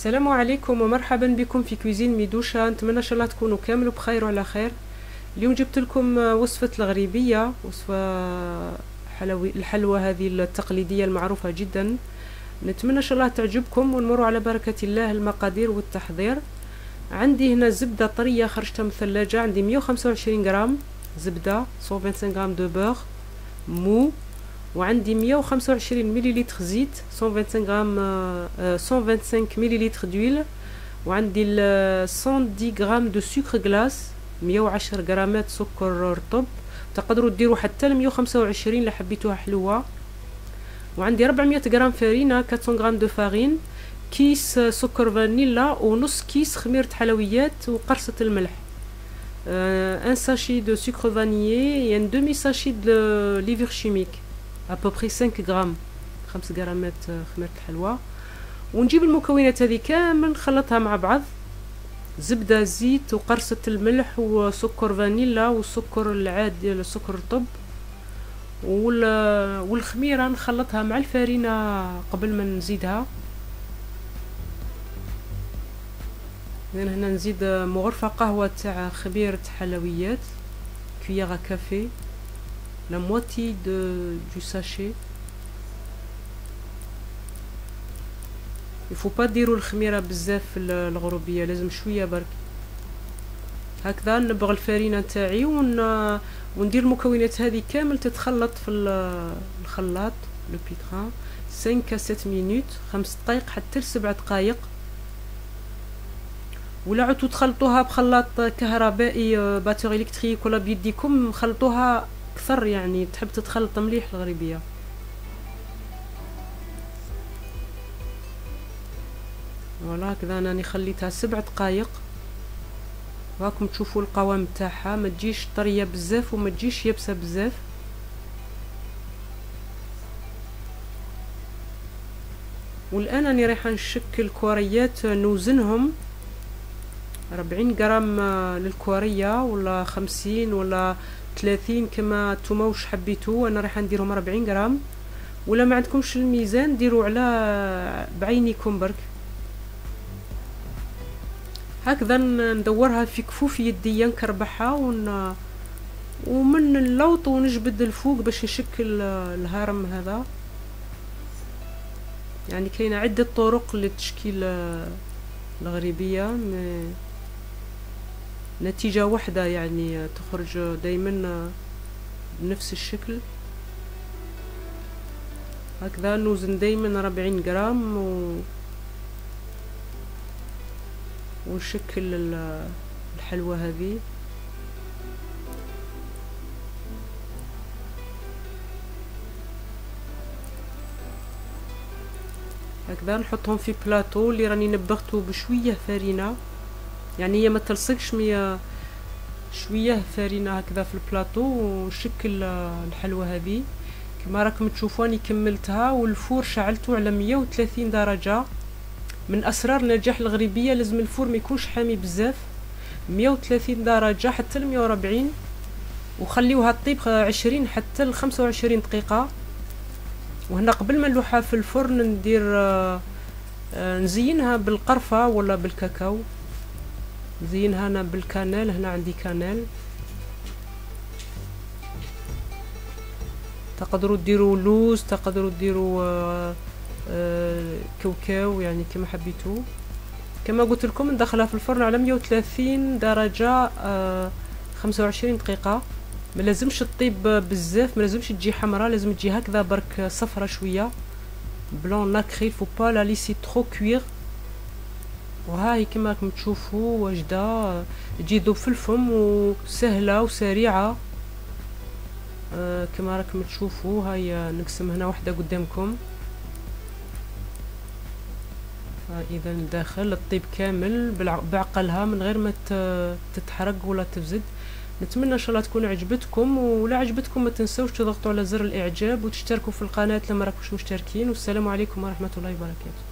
السلام عليكم ومرحبا بكم في Cuisine Midoucha. نتمنى إن شاء الله تكونوا كامل بخير وعلى خير. اليوم جبت لكم وصفة الغريبية وصفة حلوي الحلوى هذه التقليدية المعروفة جدا. نتمنى إن شاء الله تعجبكم ونمر على بركة الله المقادير والتحضير. عندي هنا زبدة طرية خرجتها من الثلاجة. عندي 125 غرام زبدة 125 grammes de beurre mou وعندي 125 مليلتر زيت 125 غرام 125 millilitres d'huile وعندي 110 grammes de sucre glace 110 غرامات سكر رطب. تقدروا ديروا حتى ل 125 لو حبيتوها حلوة. وعندي 400 غرام فارينة 400 grammes de farine كيس سكر فانيلا ونص كيس خميرة حلويات وقرصة الملح. un sachet de sucre vanillé un demi sachet de levure chimique ابوبري 5 غرام 5 غرامات خميرة الحلوى. ونجيب المكونات هذه كامل نخلطها مع بعض. زبدة زيت وقرصة الملح وسكر فانيلا والسكر العادي السكر الطب. والخميرة نخلطها مع الفارينة قبل ما نزيدها. إذن هنا نزيد مغرفة قهوة تاع خبيرة حلويات كويغ كافي. لا موتي دو دو ساشي يفو با ديروا الخميره بزاف في الغروبيه لازم شوية برك هكذا نبغ الفارينه نتاعي ون... وندير المكونات هذه كامل تتخلط في الخلاط لو بيتران 5 7 مينوت خمس دقائق حتى لسبع دقائق ولا عدتو تخلطوها بخلاط كهربائي batteur électrique ولا بيديكم خلطوها أكثر يعني تحب تتخلط مليح الغريبية. voilà هكذا أنا خليتها سبع دقائق راكم تشوفوا القوام تاعها ما تجيش طرية بزاف وما تجيش يابسة بزاف. والآن راني رايحة نشكل كوريات نوزنهم. ربعين غرام للكوريه ولا خمسين ولا ثلاثين كما نتوما واش حبيتو. أنا رايحه نديرهم ربعين غرام. ولا ما عندكمش الميزان ديروا على بعينيكم برك هكذا ندورها في كفوف يدي نكربحها ون ومن اللوط ونجبد الفوق باش نشكل الهرم هذا. يعني كاينة عدة طرق لتشكيل الغريبية نتيجة واحدة يعني تخرج دايما بنفس الشكل. هكذا نوزن دايما ربعين جرام و ونشكل الحلوى هذه. هكذا نحطهم في بلاطو اللي راني نبغته بشوية فارينة. يعني هي ما تلصقش مية شوية فارينة هكذا في البلاطو ونشكل الحلوى هذه. كما راكم تشوفوا اني كملتها والفور شعلته على 130 درجة. من أسرار نجاح الغريبية لازم الفور ما يكونش حامي بزاف. 130 درجة حتى ل 140 وخليوها تطيب 20 حتى ل 25 دقيقة. وهنا قبل ما نلوحها في الفرن ندير آه، نزينها بالقرفة ولا بالكاكاو. نزينها أنا بالكانيل هنا عندي كانيل تقدروا ديروا لوز تقدروا ديروا آه آه، كاوكاو يعني كما حبيتو كما قلت لكم ندخلها في الفرن على 130 درجة آه، 25 دقيقة. ما لازمش تطيب بزاف ما لازمش تجي حمراء لازم تجي هكذا برك صفرة شوية. بلون nacré faut pas la laisser trop cuire وهاي كما راكم تشوفوا وجدة تجي ذوب في الفم وسهلة وسريعة. آه كما راكم تشوفوا هاي نقسم هنا وحدة قدامكم. اذا داخل الطيب كامل بعقلها من غير ما تتحرق ولا تفزد. نتمنى إن شاء الله تكون عجبتكم ولا عجبتكم ما تنسوش تضغطوا على زر الإعجاب وتشتركوا في القناة لما راكمش مشتركين. والسلام عليكم ورحمة الله وبركاته.